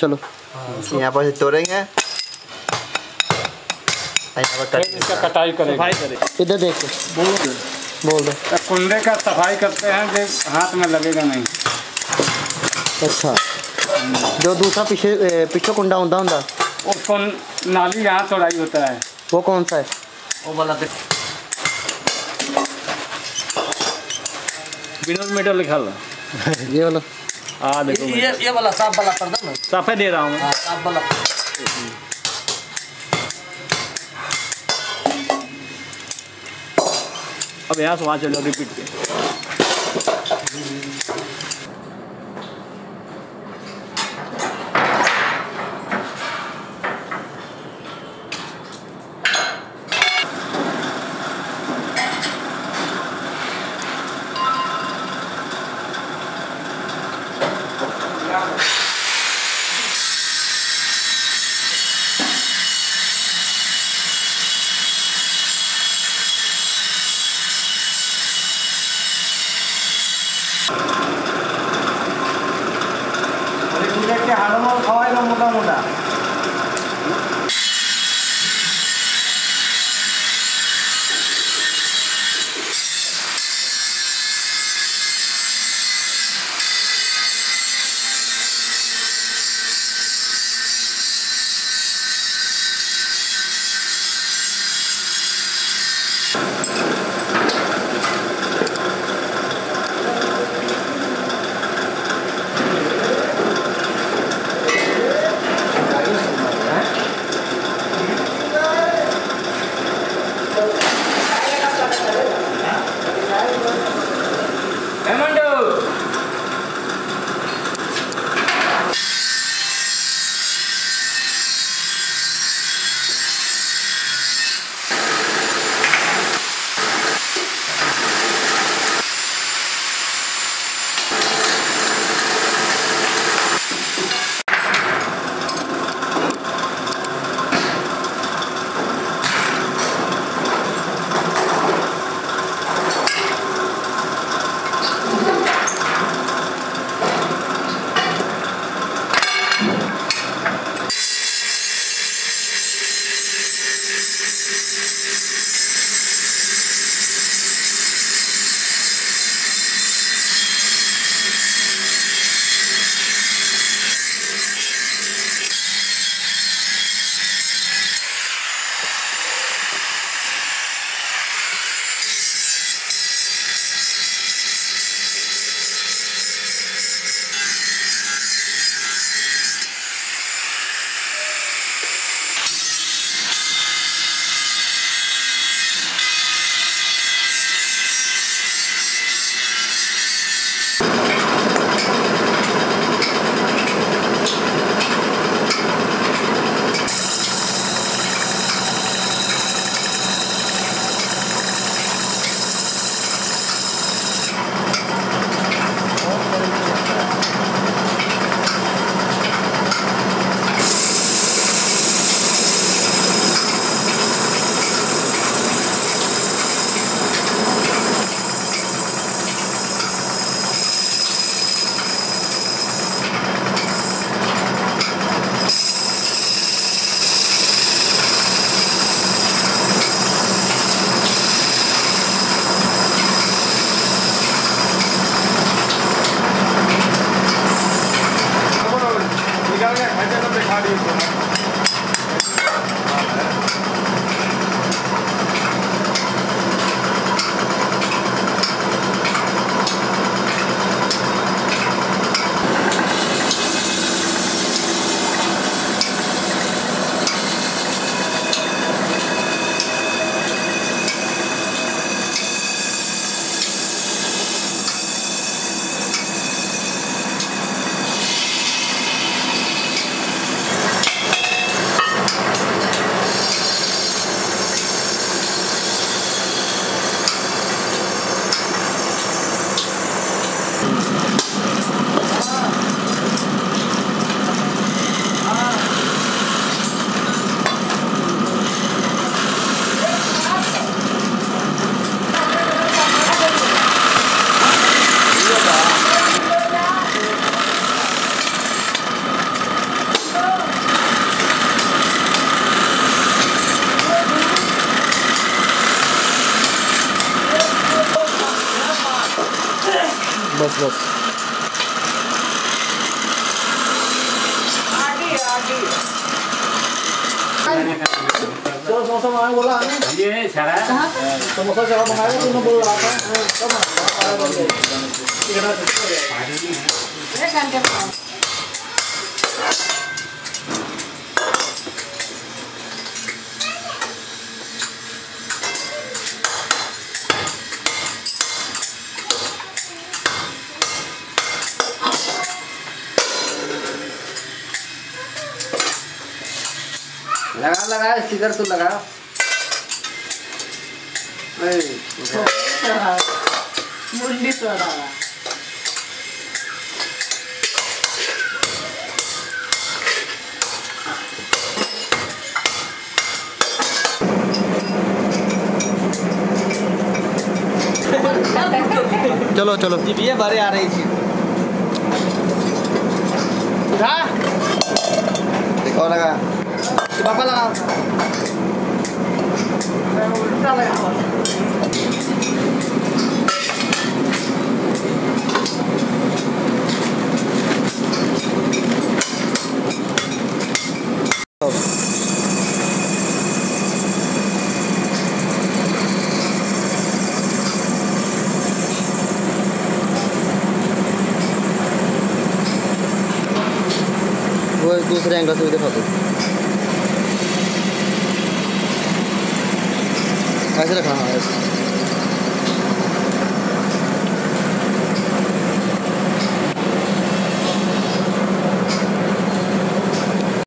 चलो। यहाँ पर तोड़ेंगे। इसका कटाई करेंगे। इधर देख। बोल दे। बोल दो। तो कुंडे का सफ़ाई करते हैं जो हाथ में लगेगा नहीं। अच्छा। जो दूसरा पीछे पीछे कुंडा होता होता उसको नाली यहाँ चौड़ाई होता है। वो कौन सा है? वो वाला पे विनोद मेडल लिखा ये वाला। हाँ देखो ये ये वाला साफ़ वाला कर दो ना। साफे दे रहा हूँ हाँ साफ़ वाला। अब यहाँ से वहाँ चलो रिपीट के। 立ち上がって変わり बस चलो समोसा मंगाए बोला हमें ये छड़ा समोसा जब मंगाएगा तो ना बोल रहा था कब मंगाया बोल के कितना एक लगा लगा स्टिकर तो लगा ए, मुंडी सोडा चलो चलो। ये बारे आ रही थी। देखो लगा। पापा लगा उल्टा लगा हुआ वो दूसरे एंगल से भी दिखा दो 白色的船好。